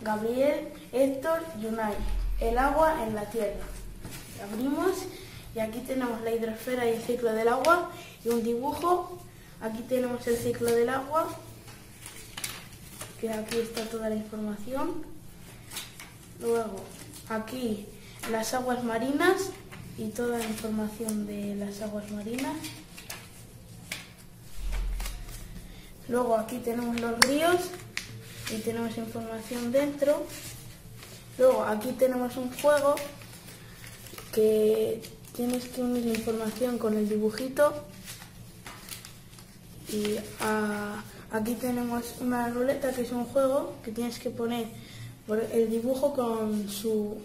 Gabriel, Héctor, Yunay. El agua en la tierra. Abrimos y aquí tenemos la hidrosfera y el ciclo del agua y un dibujo. Aquí tenemos el ciclo del agua, que aquí está toda la información. Luego aquí las aguas marinas y toda la información de las aguas marinas. Luego aquí tenemos los ríos y tenemos información dentro. Luego aquí tenemos un juego que tienes que unir información con el dibujito. Y ah, aquí tenemos una ruleta que es un juego que tienes que poner el dibujo con su,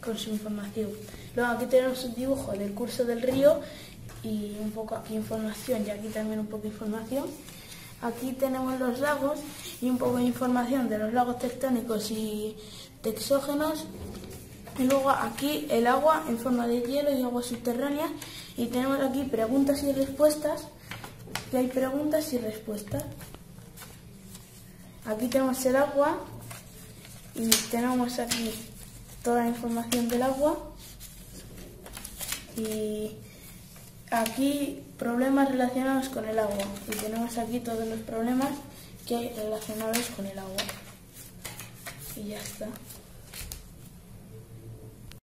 con su información. Luego aquí tenemos un dibujo del curso del río y un poco aquí información y aquí también un poco de información. Aquí tenemos los lagos y un poco de información de los lagos tectónicos y texógenos. Y luego aquí el agua en forma de hielo y agua subterránea. Y tenemos aquí preguntas y respuestas. Y hay preguntas y respuestas. Aquí tenemos el agua y tenemos aquí toda la información del agua. Y aquí problemas relacionados con el agua. Y tenemos aquí todos los problemas que hay relacionados con el agua. Y ya está